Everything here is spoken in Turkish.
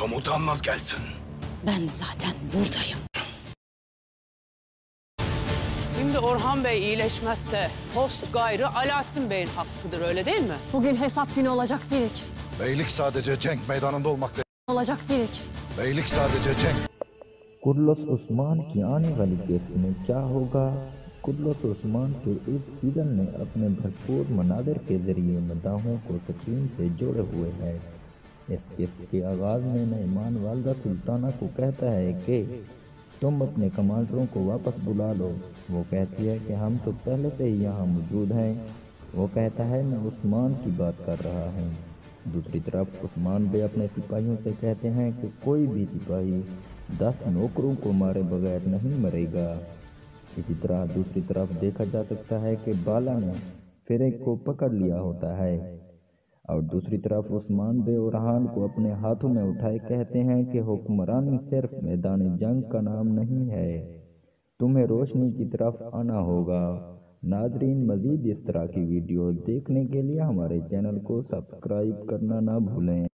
Komutanınız gelsin. Ben zaten buradayım. Şimdi Orhan Bey iyileşmezse post gayrı Alaaddin Bey'in hakkıdır öyle değil mi? Bugün hesap günü olacak Birik. Beylik sadece cenk meydanında olmak değil. Olacak Birik. Beylik sadece cenk कुर्लस उस्मान की आने वाली किस्त में क्या होगा कुर्लस उस्मान के इस सीजन ने अपने भरपूर मनादिर के जरिए मदाहों को स्क्रीन से जोड़े हुए हैं इस किस्त के आगाज़ में मेहमान वालदा सुल्ताना को कहता है कि, तुम अपने कमांडरों को वापस बुला लो। वो कहती है कि हम तो पहले से ही यहाँ मौजूद हैं। वो कहता है, मैं उस्मान की बात कर रहा हूँ। दूसरी तरफ़, उस्मान भी अपने सिपाहियों से कहते हैं कि कोई भी सिपाही दस नौकरों को मारे बगैर नहीं मरेगा। इसी तरह दूसरी तरफ़ देखा जा सकता है कि बाला ने फिर को पकड़ लिया होता है। اور دوسری طرف عثمان بے ارحان کو اپنے ہاتھوں میں اٹھائے کہتے ہیں کہ حکمرانی صرف میدان جنگ کا نام نہیں ہے۔ تمہیں روشنی کی طرف آنا ہوگا۔ ناظرین، مزید اس طرح کی ویڈیو دیکھنے کے لیے ہمارے چینل کو سبسکرائب کرنا نہ بھولیں۔